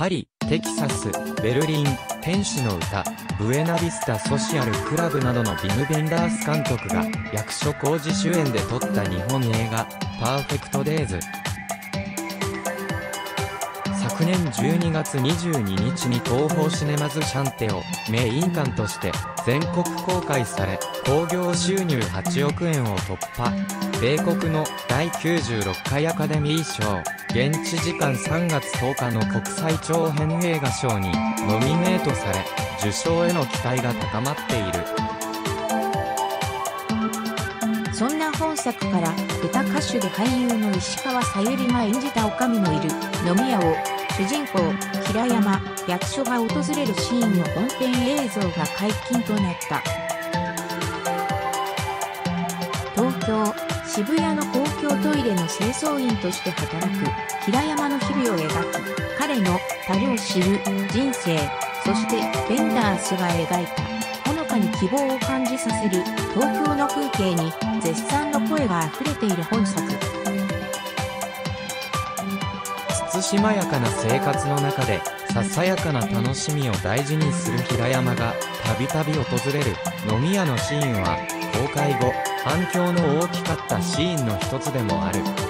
パリ、テキサス、ベルリン、天使の歌、ブエナビスタソシアルクラブなどのビム・ベンダース監督が役所広司主演で撮った日本映画、パーフェクトデイズ。昨年12月22日に東宝シネマズシャンテをメイン館として全国公開され、興行収入8億円を突破。米国の第96回アカデミー賞、現地時間3月10日の国際長編映画賞にノミネートされ、受賞への期待が高まっている。そんな本作から歌歌手で俳優の石川さゆりが演じた女将のいる飲み屋を主人公平山役所が訪れるシーンの本編映像が解禁となった。東京渋谷の公共トイレの清掃員として働く平山の日々を描き彼の多量知る人生そしてベンダースが描いたほのかに希望を感じさせる東京の風景に絶賛の声が溢れている本作。慎まやかな生活の中でささやかな楽しみを大事にする平山がたびたび訪れる飲み屋のシーンは公開後反響の大きかったシーンの一つでもある。